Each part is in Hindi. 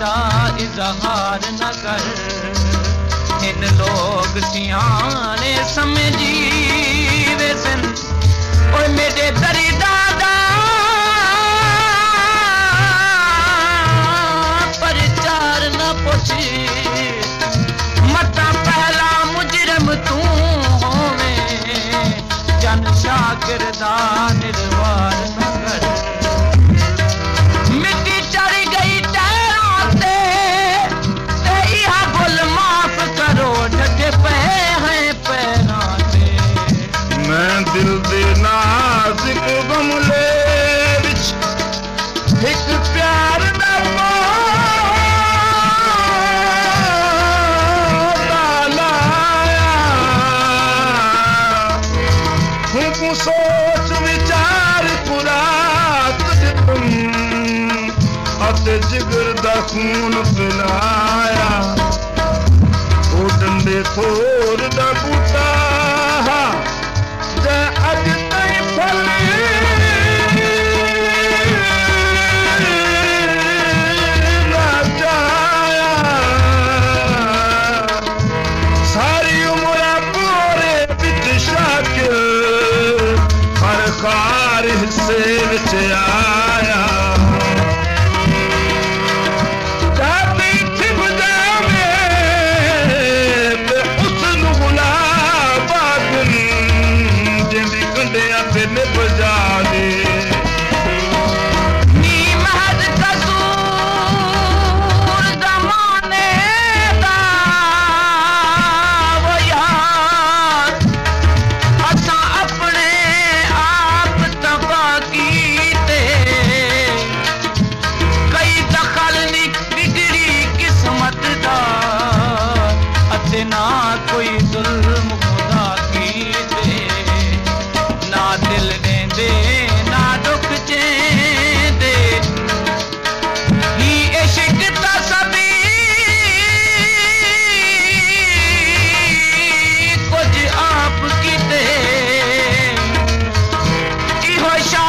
मेरा इजहार न कर। इन लोग सियाने समझी वे सन और मेरे दरी दादा प्रचार न पूछी। मता पहला मुजरम तू होवे। जन शागिरदा निर्वार ਤੇ ਜਿਗਰ ਦਾ ਖੂਨ ਪਿਲਾਇਆ। ਉਹ ਡੰਡੇ ਖੋਰ ਦਾ ਬੂਟਾ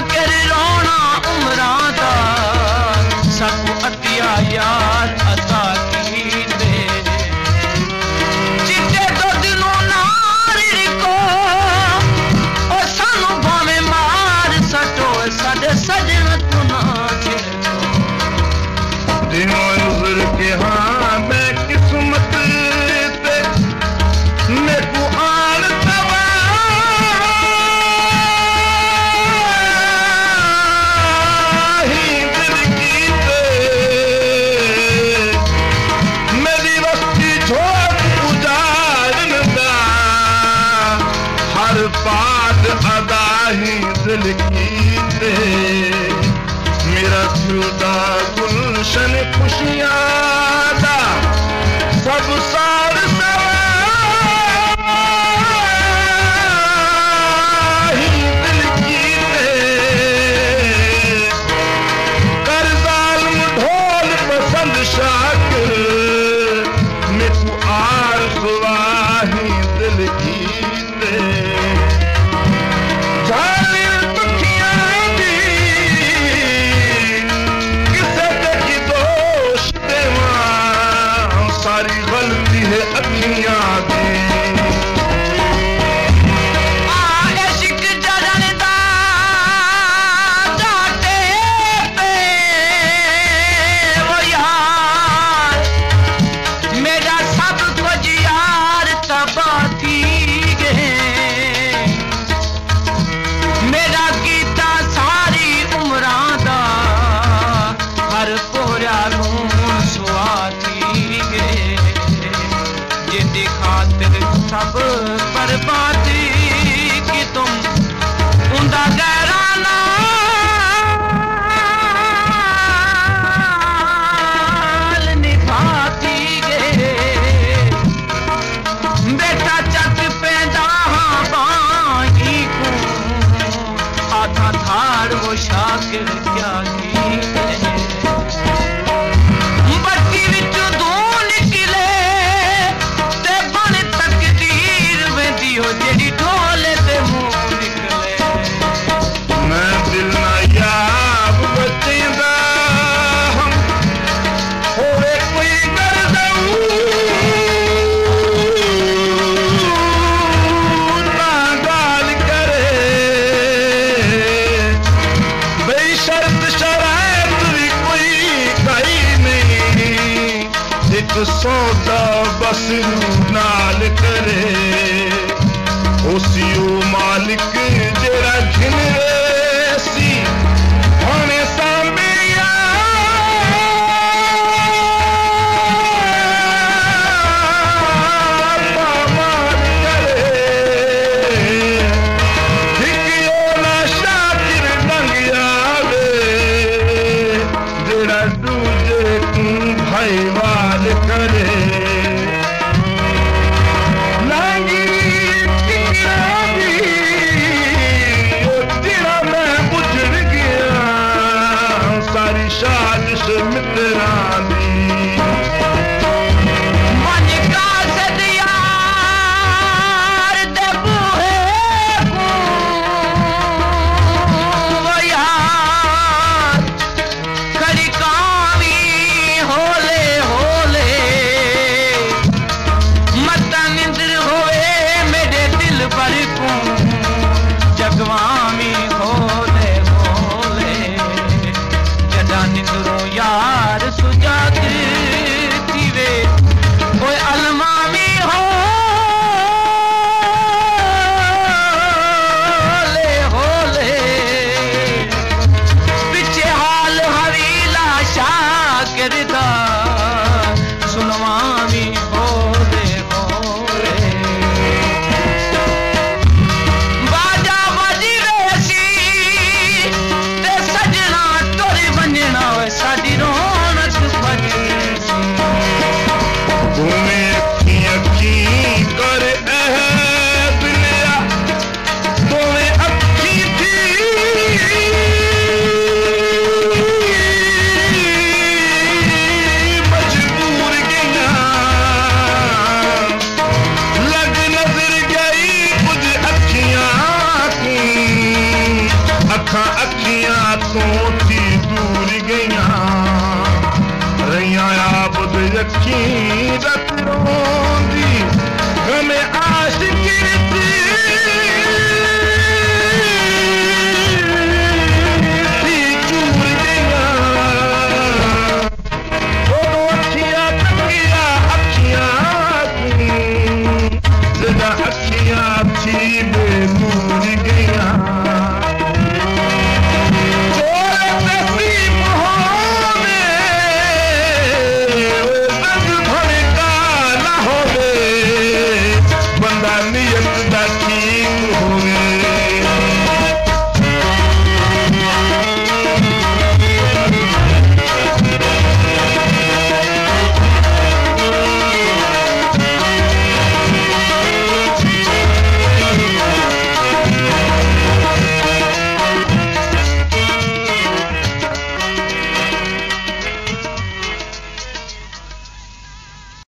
कर नहीं दिल की थे। मेरा झूठा गुलशन खुशियाँ सब सा admit तो थी दूर गईया रैया आबद यकी